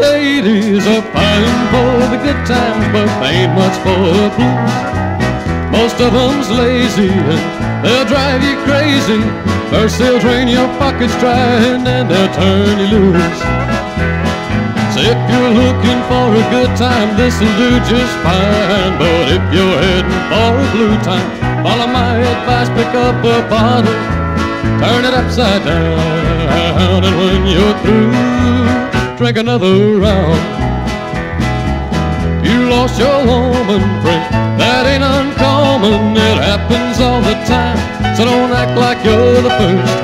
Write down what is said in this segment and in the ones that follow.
ladies are fighting for the good times, but ain't much for the blues. Most of them's lazy and they'll drive you crazy. First they'll drain your pockets dry and then they'll turn you loose. So if you're looking for a good time, this'll do just fine. But if you're heading for a blue time, follow my advice, pick up a bottle, turn it upside down, and when you're through, drink another round. You lost your woman, friend, that ain't uncommon, it happens all the time. So don't act like you're the first.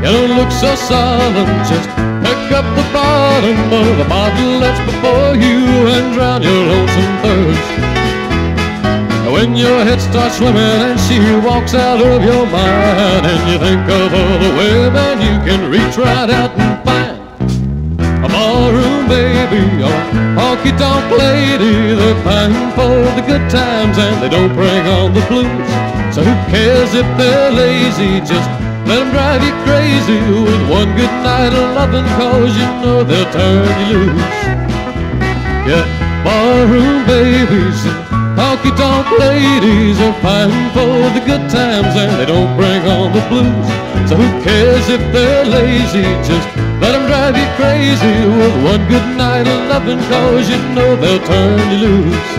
You don't look so solemn, just pick up the bottom of the bottle that's before you and drown your lonesome thirst. When your head starts swimming and she walks out of your mind and you think of other women you can reach right out and baby or honky tonk lady. They're fighting for the good times and they don't bring on the blues. So who cares if they're lazy? Just let them drive you crazy with one good night of loving cause you know they'll turn you loose. Yeah, barroom babies honky tonk ladies are fighting for the good times and they don't bring on the blues. So who cares if they're lazy? Just let them drive you crazy with one good night of loving cause you know they'll turn you loose.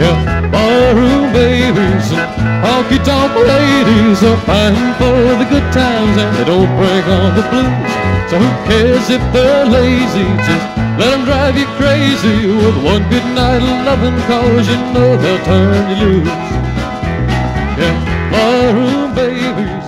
Yeah, barroom babies and honky tonk ladies are fighting for the good times and they don't break on the blues. So who cares if they're lazy? Just let them drive you crazy with one good night of loving cause you know they'll turn you loose. Yeah, barroom babies,